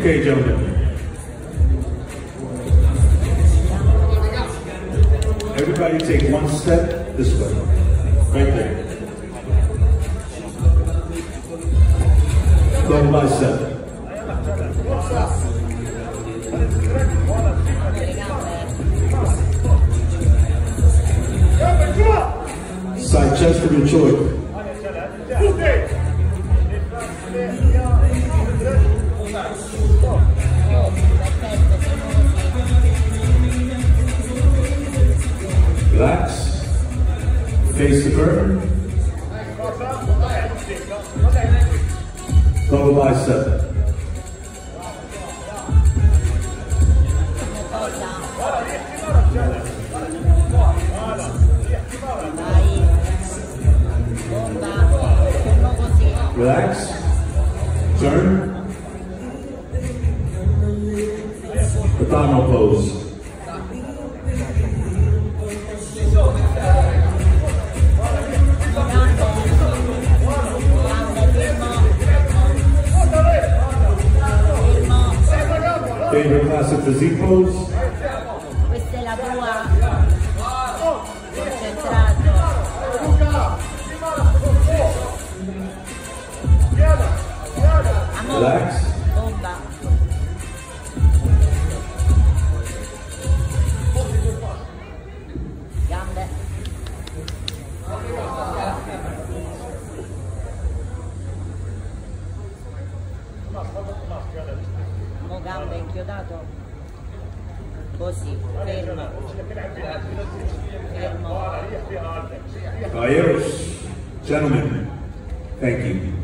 Okay, gentlemen. Everybody take one step this way. Right there. Double bicep. Side chest for your choice. Face the curtain. Double bicep. Relax. Turn. Abdominal pose. Favorite classic physique pose. Questa è la tua concentrato. Amore, Relax. bomba. Gambe. fermo, gambe inchiodato, così, fermo, fermo. Ah, Caballeros, cioè, gentlemen, thank you.